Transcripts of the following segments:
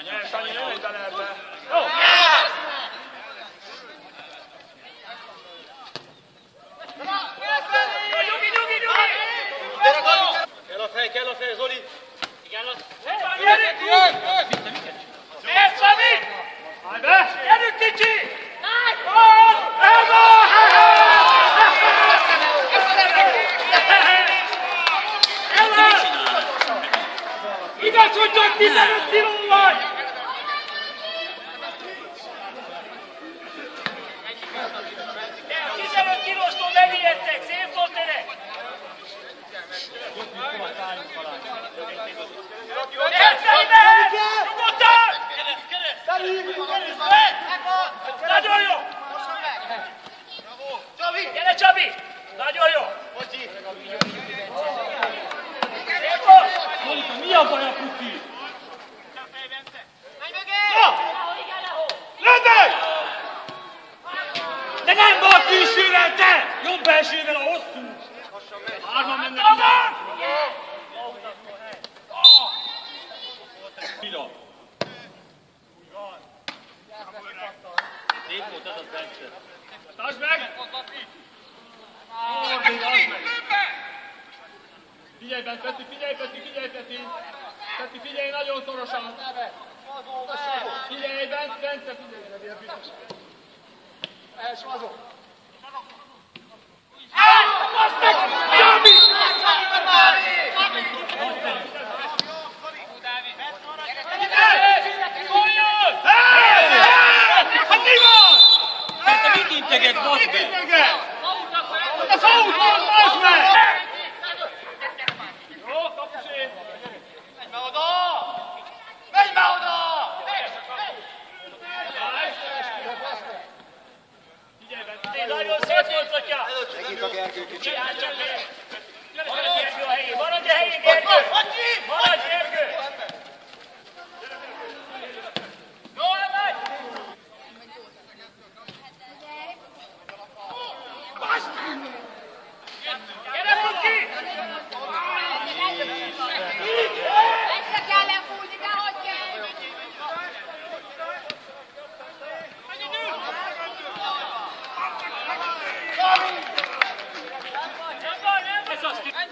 Sanyi, ne megy bele ebbe. Jó! Nyugi, nyugi, nyugi! Kell a fej, kell a fej, Zoli! Miért, Szami? Állj be! Gyerünk, kicsi! Gól! Ez a! Igaz, hogy csak 15 kiló vagy! De a 15 kilóstól megijedtek, szép volt gyerek! Érteni mehet! Nyugodtan! Nagyon jó! Gyere Csabi! Nagyon jó! Szép volt! Mi a baj a puki? Na! Lendej! De nem bal külsővel, te! Jobb belsővel a hosszú! Hárman mennek ez Bence. Figyelj, Peti, figyelj, Peti, figyelj, Peti! Peti, figyelj nagyon szorosan! Figyelj, Bent, Bence, figyelj! Els, azok! Basz meg! Jami! Szóljon! Hát mi van? Hát te mit integetsz, basz meg? Meg! Az autó, bazd meg! Jó, kapusé! Menj már oda! Menj már oda! Figyelj, Bence! Nagyon szép volt, atya! Csinálj csak meg! Gyere, Gergő a helyén! Maradj a helyén, Gergő! Maradj, Gergő! Jól megy! Gyere, Puki! Egyszer kellene fújni, de hogy kell? Nem baj, nem baj! Ez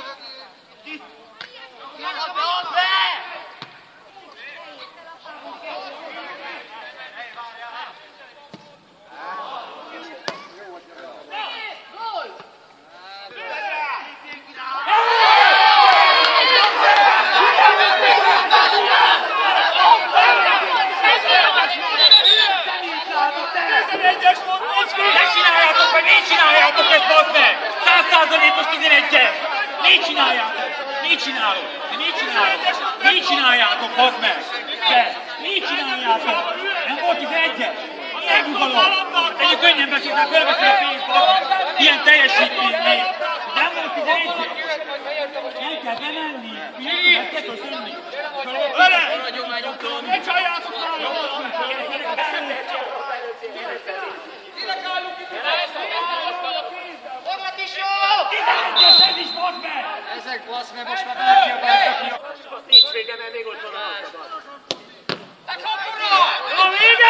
az, ki- Add be! Egyes volt, Bocski! Ne csináljátok meg, miért csináljátok ezt, basz meg? Száz százalékos 11-es! Miért csináljátok? Miért csinálod? De miért csinálod? Miért csináljátok, basz meg? Te, miért csináljátok? Nem volt 11-es? Milyen gugalom? Ennyi könnyen beszélnek, fölveszi a pénzt, basz meg. Ilyen teljesítmény még. badd meg! Ezek basz meg, most már bárki a bárka ki. Nincs vége, mert még ott van a hangban. Meghallgatom! A vége!